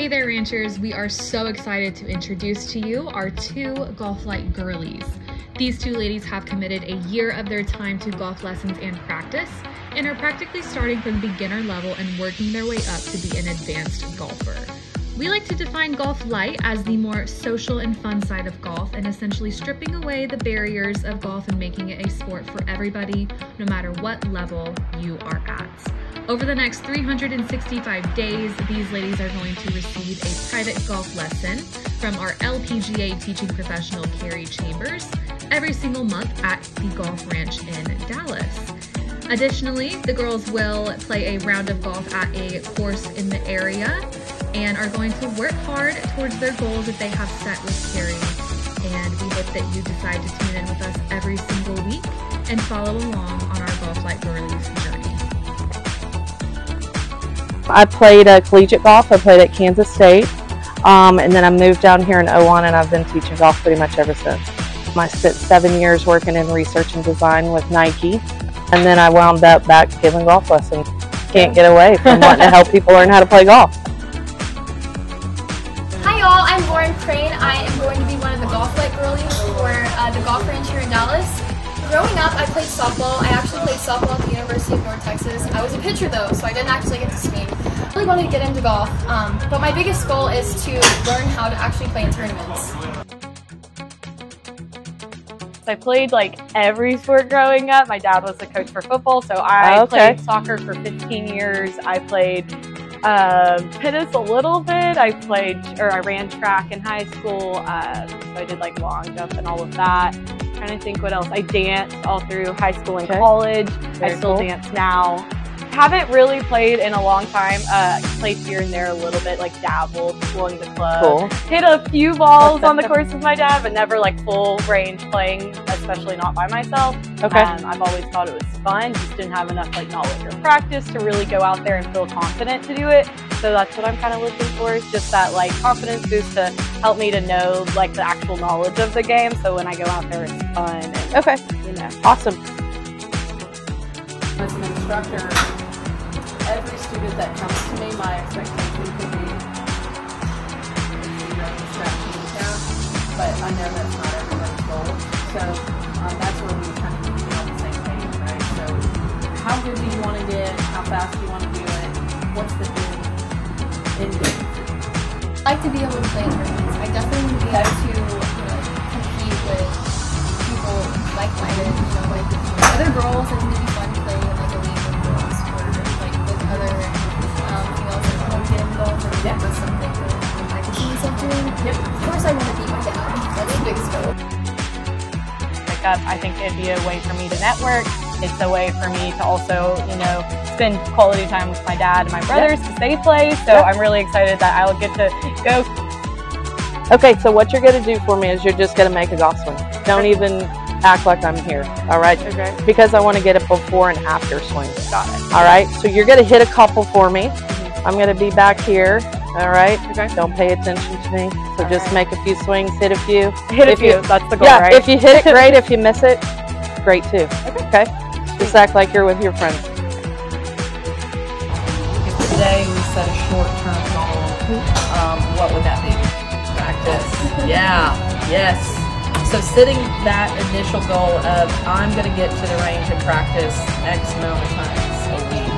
Hey there, ranchers. We are so excited to introduce to you our two Golf Lite girlies. These two ladies have committed a year of their time to golf lessons and practice and are practically starting from beginner level and working their way up to be an advanced golfer. We like to define golf lite as the more social and fun side of golf and essentially stripping away the barriers of golf and making it a sport for everybody, no matter what level you are at. Over the next 365 days, these ladies are going to receive a private golf lesson from our LPGA teaching professional, Carrie Chambers, every single month at the Golf Ranch in Dallas. Additionally, the girls will play a round of golf at a course in the area and are going to work hard towards their goals that they have set with Carrie. And we hope that you decide to tune in with us every single week and follow along on our Golf Lite Girlies journey. I played uh, collegiate golf. I played at Kansas State. Um, and then I moved down here in 01 and I've been teaching golf pretty much ever since. I spent seven years working in research and design with Nike. And then I wound up back giving golf lessons. Can't get away from wanting to help people learn how to play golf. I'm I am going to be one of the Golf Lite girlies for uh, the Golf Ranch here in Dallas. Growing up, I played softball. I actually played softball at the University of North Texas. I was a pitcher though, so I didn't actually get to swing. I really wanted to get into golf, um, but my biggest goal is to learn how to actually play in tournaments. I played like every sport growing up. My dad was a coach for football, so I Oh, okay. played soccer for 15 years. I played um, tennis a little bit. I played or I ran track in high school, um, so I did like long jump and all of that. trying to think what else. I danced all through high school and Okay. college. Very I still cool. dance now. Haven't really played in a long time. Uh, played here and there a little bit, like dabbled, swung the club Cool. hit a few balls on the course with my dad, but never like full range playing, especially not by myself. Okay. Um, I've always thought it was fun, just didn't have enough like knowledge or practice to really go out there and feel confident to do it. So that's what I'm kind of looking for is just that like confidence boost to help me to know like the actual knowledge of the game. So when I go out there, it's fun and Okay. you know. Awesome. As an instructor, every student that comes to me, my expectation could be zero distraction in but I know that's not everyone's goal. So um, that's where we kind of need to be on the same page, right? So how good do you want to get? How fast do you want to do it? What's the end, end? I like to be able to play in. I definitely want to up. I think it'd be a way for me to network. It's a way for me to also, you know, spend quality time with my dad and my brothers because they play. So Yeah. I'm really excited that I'll get to go. Okay, so what you're going to do for me is you're just going to make a golf swing. Don't even act like I'm here. All right? Okay. Because I want to get a before and after swing. Got it. All right. So you're going to hit a couple for me. Mm-hmm. I'm going to be back here. All right. Okay. Don't pay attention to me. So All just right. make a few swings, hit a few. Hit a If few. you- That's the goal, yeah. right? If you hit it, great. if you miss it, great too. Okay. Just act like you're with your friends. If today we set a short-term goal, um, what would that be? Practice. Yeah. Yes. So setting that initial goal of I'm going to get to the range and practice X amount of times a week